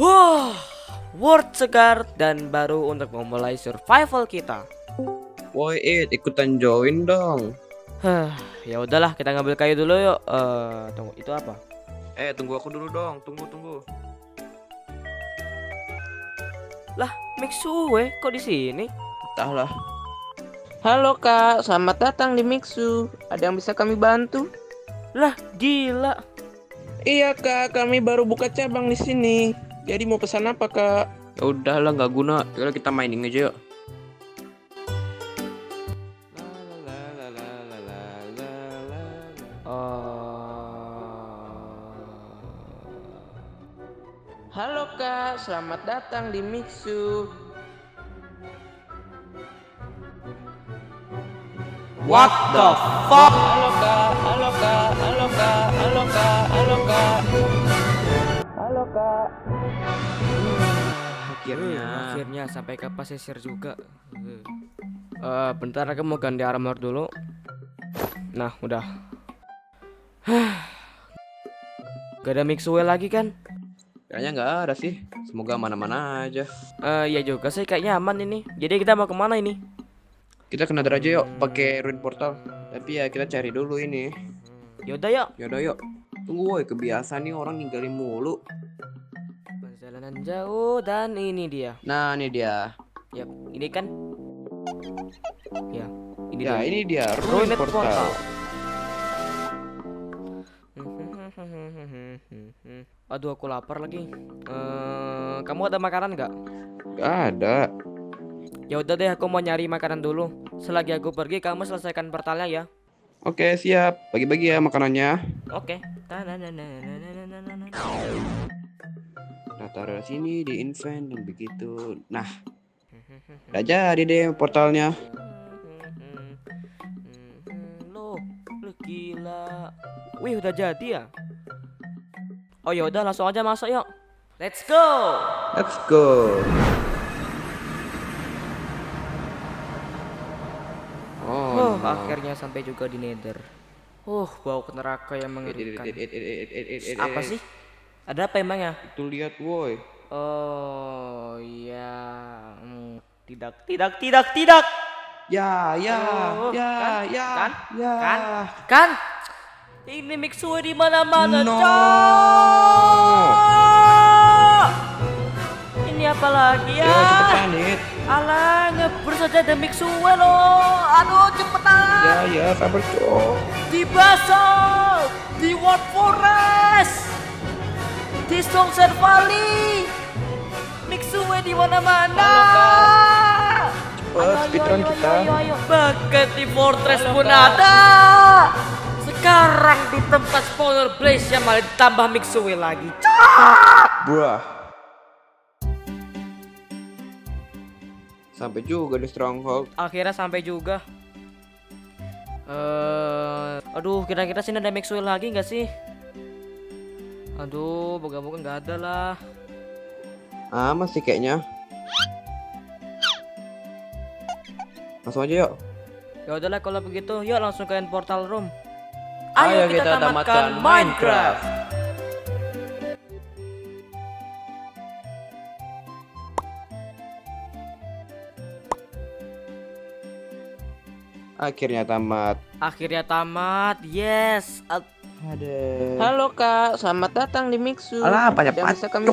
Wah, word segar dan baru untuk memulai survival kita. Woi, It, ikutan join dong. Hah, ya udahlah kita ngambil kayu dulu yuk. Eh, tunggu, itu apa? Eh, tunggu aku dulu dong. Tunggu, tunggu. Lah, Mixue kok di sini? Entahlah. Halo kak, selamat datang di Mixu. Ada yang bisa kami bantu? Lah, gila. Iya kak, kami baru buka cabang di sini. Jadi mau pesan apa kak? Ya udahlah, nggak guna. Yaudah kita mining aja yuk. Halo kak, selamat datang di Mixu. What the fuck? Akhirnya. akhirnya sampai ke pasisir juga. Eh, bentar aku mau ganti armor dulu. Nah, udah. Gak ada Mixue lagi kan? Kayaknya nggak ada sih. Semoga mana-mana aja. Eh, ya juga sih kayaknya aman ini. Jadi kita mau ke mana ini? Kita ke Nether aja yuk, pakai ruin portal. Tapi ya kita cari dulu ini. Yaudah yuk. Yaudah yuk. Tunggu woi, kebiasaan nih orang ninggalin mulu. Perjalanan jauh dan ini dia. Nah, ini dia. Yap, ini kan. Ya, ini ya, dia. ini dia ruin Ruined portal. portal. Aduh, aku lapar lagi. Eh, kamu ada makanan nggak? Gak ada. Ya udah deh, aku mau nyari makanan dulu. Selagi aku pergi, kamu selesaikan portalnya ya. Oke, siap. Bagi-bagi ya makanannya. Oke. Nah, taruh di sini di invent dan begitu. Nah, udah jadi deh portalnya. Loh, lu gila. Wih, udah jadi ya? Oh ya udah, langsung aja masuk yuk. Let's go. Let's go. Oh, Oh, no. akhirnya sampai juga di Nether. Uh, bau neraka yang mengerikan. Apa sih? Ada apa emangnya? Itu lihat, woi. Oh, iya. Hmm, tidak, tidak, tidak, tidak. Ya, ya, Oh, ya, kan? ya, Kan? ya. Kan? Kan? Ini Mixue di mana-mana, No. Cok! Ini apa lagi Ya, ya? cepetan. Alah, ngebur saja ada Mixue loh. Aduh, cepetan. Ya, ya, sabar, Cok. Di Basel, di World Forest, di Songser Valley, Mixue di mana-mana. Cepet, speedrun kita. Ayo, ayo, Bahkan di Fortress pun ada. Sekarang di tempat spawner Blaze yang malah ditambah Mixue lagi. Buah. Sampai juga di Stronghold. Akhirnya sampai juga. Eh, aduh, kira-kira sini ada Mixue lagi nggak sih? Aduh, moga-moga nggak ada lah. Ah, masih kayaknya. Langsung aja yuk. Ya udahlah kalau begitu, yuk langsung ke portal room. Ayo kita tamatkan Minecraft. Akhirnya tamat. Akhirnya tamat, yes. Ad- Ada. Halo kak, selamat datang di Mixu. Alah, banyak banget. bisa kami?